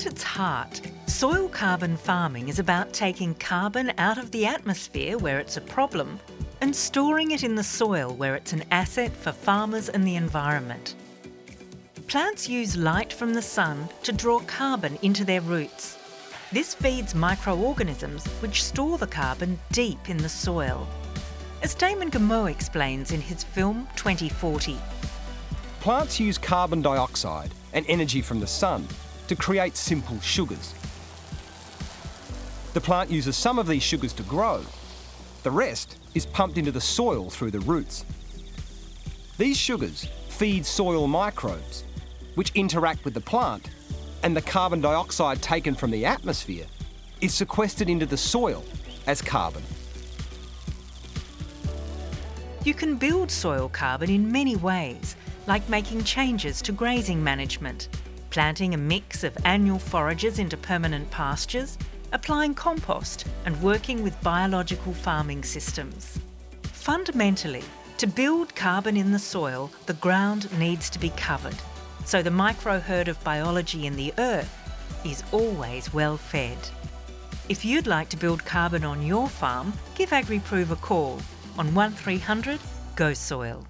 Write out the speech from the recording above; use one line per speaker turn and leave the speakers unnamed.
At its heart, soil carbon farming is about taking carbon out of the atmosphere where it's a problem and storing it in the soil where it's an asset for farmers and the environment. Plants use light from the sun to draw carbon into their roots. This feeds microorganisms which store the carbon deep in the soil. As Damon Gameau explains in his film 2040.
Plants use carbon dioxide and energy from the sun to create simple sugars. The plant uses some of these sugars to grow. The rest is pumped into the soil through the roots. These sugars feed soil microbes, which interact with the plant, and the carbon dioxide taken from the atmosphere is sequestered into the soil as carbon.
You can build soil carbon in many ways, like making changes to grazing management, planting a mix of annual forages into permanent pastures, applying compost and working with biological farming systems. Fundamentally, to build carbon in the soil, the ground needs to be covered, so the micro herd of biology in the earth is always well fed. If you'd like to build carbon on your farm, give AgriProve a call on 1300 Go Soil.